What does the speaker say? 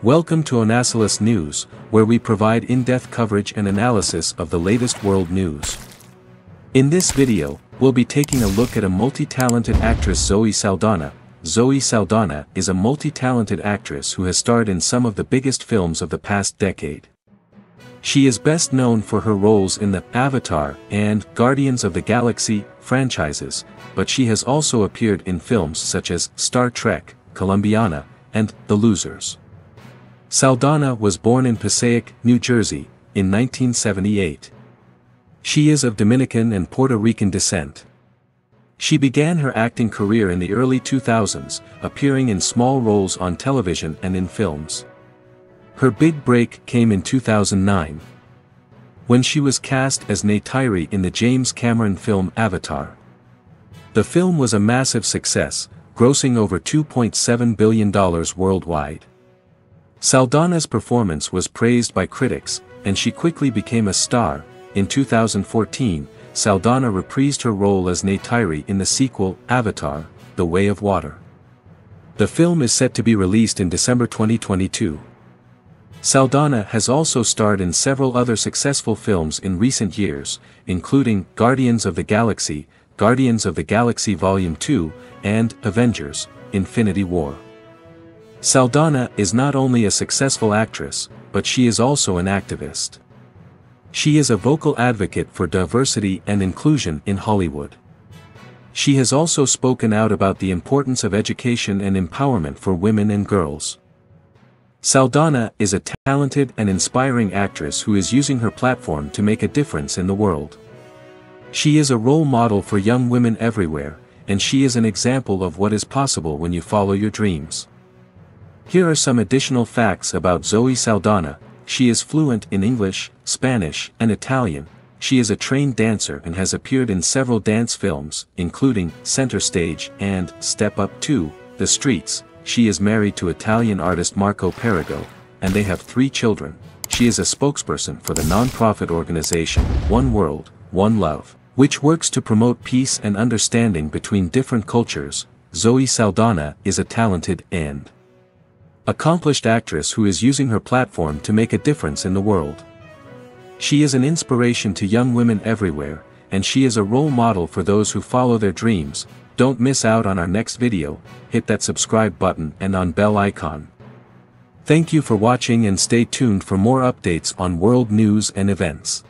Welcome to Onasilus News, where we provide in-depth coverage and analysis of the latest world news. In this video, we'll be taking a look at a multi-talented actress Zoe Saldana. Zoe Saldana is a multi-talented actress who has starred in some of the biggest films of the past decade. She is best known for her roles in the Avatar and Guardians of the Galaxy franchises, but she has also appeared in films such as Star Trek, Colombiana, and The Losers. Saldana was born in Passaic, New Jersey, in 1978. She is of Dominican and Puerto Rican descent. She began her acting career in the early 2000s, appearing in small roles on television and in films. Her big break came in 2009. When she was cast as Neytiri in the James Cameron film Avatar. The film was a massive success, grossing over $2.7 billion worldwide. Saldana's performance was praised by critics, and she quickly became a star. In 2014, Saldana reprised her role as Neytiri in the sequel, Avatar, The Way of Water. The film is set to be released in December 2022. Saldana has also starred in several other successful films in recent years, including Guardians of the Galaxy, Guardians of the Galaxy Volume 2, and Avengers, Infinity War. Saldana is not only a successful actress, but she is also an activist. She is a vocal advocate for diversity and inclusion in Hollywood. She has also spoken out about the importance of education and empowerment for women and girls. Saldana is a talented and inspiring actress who is using her platform to make a difference in the world. She is a role model for young women everywhere, and she is an example of what is possible when you follow your dreams. Here are some additional facts about Zoe Saldana, she is fluent in English, Spanish, and Italian, she is a trained dancer and has appeared in several dance films, including Center Stage and Step Up 2, The Streets, she is married to Italian artist Marco Perego, and they have three children. She is a spokesperson for the non-profit organization, One World, One Love, which works to promote peace and understanding between different cultures. Zoe Saldana is a talented and accomplished actress who is using her platform to make a difference in the world. She is an inspiration to young women everywhere, and she is a role model for those who follow their dreams. Don't miss out on our next video, hit that subscribe button and on bell icon. Thank you for watching and stay tuned for more updates on world news and events.